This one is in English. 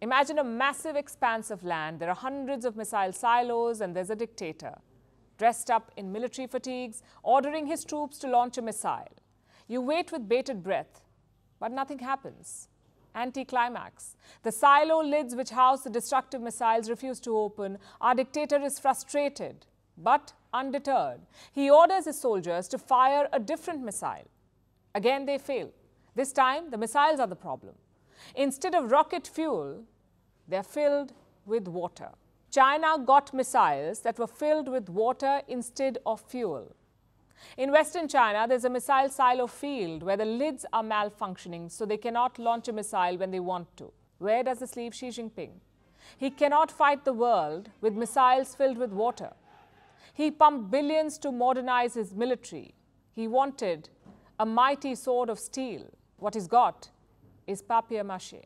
Imagine a massive expanse of land. There are hundreds of missile silos, and there's a dictator dressed up in military fatigues, ordering his troops to launch a missile. You wait with bated breath, but nothing happens. Anticlimax. The silo lids which house the destructive missiles refuse to open. Our dictator is frustrated, but undeterred. He orders his soldiers to fire a different missile. Again, they fail. This time, the missiles are the problem. Instead of rocket fuel, they're filled with water. China got missiles that were filled with water instead of fuel. In western China, there's a missile silo field where the lids are malfunctioning, so they cannot launch a missile when they want to. Where does this leave Xi Jinping? He cannot fight the world with missiles filled with water. He pumped billions to modernize his military. He wanted a mighty sword of steel. What he's got is papier mache.